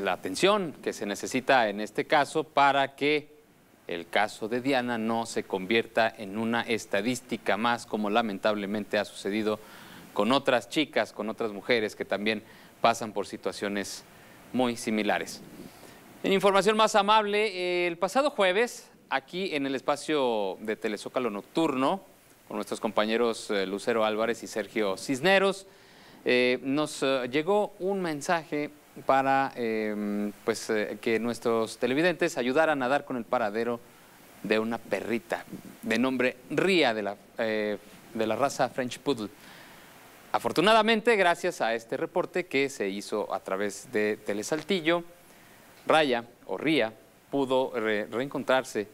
la atención que se necesita en este caso para que el caso de Diana no se convierta en una estadística más como lamentablemente ha sucedido con otras chicas, con otras mujeres que también pasan por situaciones muy similares. En información más amable, el pasado jueves, aquí en el espacio de Telezócalo Nocturno, con nuestros compañeros eh, Lucero Álvarez y Sergio Cisneros, eh, nos eh, llegó un mensaje para em, pues, que nuestros televidentes ayudaran a dar con el paradero de una perrita de nombre Ría de la, de la raza French Poodle. Afortunadamente, gracias a este reporte que se hizo a través de Telesaltillo, Raya o Ría pudo reencontrarse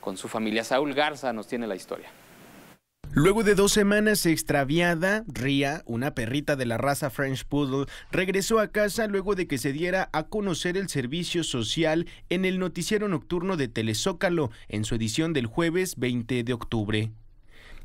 con su familia. Saúl Garza nos tiene la historia. Luego de dos semanas extraviada, Ria, una perrita de la raza French Poodle, regresó a casa luego de que se diera a conocer el servicio social en el noticiero nocturno de Telezócalo en su edición del jueves 20 de octubre.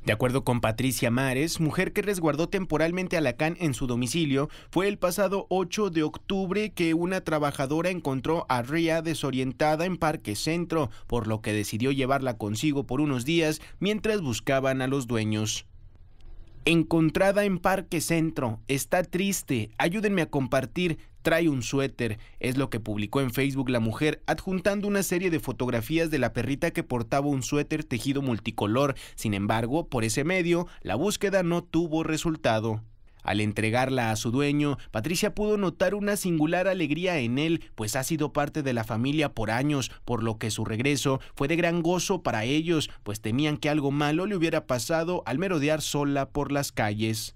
De acuerdo con Patricia Mares, mujer que resguardó temporalmente a Lacan en su domicilio, fue el pasado 8 de octubre que una trabajadora encontró a Ria desorientada en Parque Centro, por lo que decidió llevarla consigo por unos días mientras buscaban a los dueños. Encontrada en Parque Centro, está triste, ayúdenme a compartir, trae un suéter, es lo que publicó en Facebook la mujer, adjuntando una serie de fotografías de la perrita que portaba un suéter tejido multicolor. Sin embargo, por ese medio, la búsqueda no tuvo resultado. Al entregarla a su dueño, Patricia pudo notar una singular alegría en él, pues ha sido parte de la familia por años, por lo que su regreso fue de gran gozo para ellos, pues temían que algo malo le hubiera pasado al merodear sola por las calles.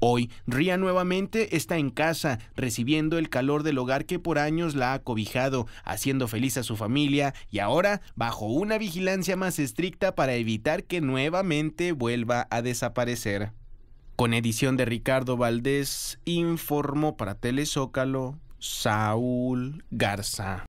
Hoy, Ria nuevamente está en casa, recibiendo el calor del hogar que por años la ha cobijado, haciendo feliz a su familia y ahora bajo una vigilancia más estricta para evitar que nuevamente vuelva a desaparecer. Con edición de Ricardo Valdés, informó para Telezócalo Saúl Garza.